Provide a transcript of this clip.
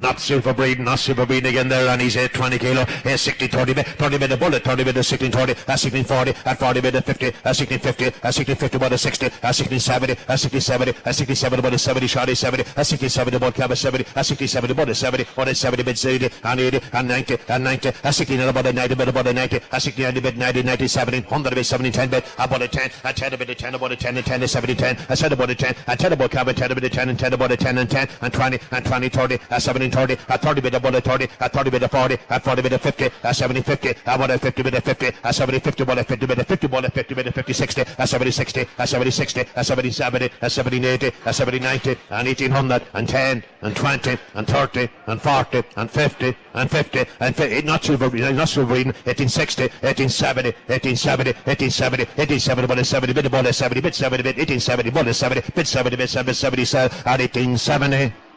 Not super breeding, not super breeding again there, and he's at 20 kilo, he's 60, 30 bit, 30 bit a bullet, 30 bit a 16, 30, a 16, 40, at 40 bit a 50, a 16, 50, a 16, 50 about a 60, a 16, 70, a 60, 70, a 60, 70 about a 70, shot 70, a 60, 70 about cap 70, a 60, 70 about a 70, on a 70 bit 80, and 80, and 90, and 90, a 16 about a 90 bit about a 90, a 60, 90 bit 90, 90, 70, 100 bit 70, 10 bit, about a 10, a 10 bit a 10 about a 10, and 10 is 70, 10, a 10 about a 10, a 10 about cap 10 bit a 10, and 10 about a 10, and 10, and 20, and 20, 30, a 70, 30, a 30 bit about a 30, a 30 bit a 40, a 40 bit a 50, a 70, 50, a about a 50 bit a 50, a 70, 50 about a 50 bit a 50 ball a 50 bit a 50, 60, a 70, 60, a 70, 60, a 70, 70, a 70, 80, a 70, 90, and 1800, and 10, and 20, and 30, and 40, and 50, and 50, and 50, not silver, not silver reading, 1860, 1870, 1870, 1870, 1870, ball a 70, bit a 70, bit 70, bit 1870, ball 70, bit 70, bit 70, 70, and 1870.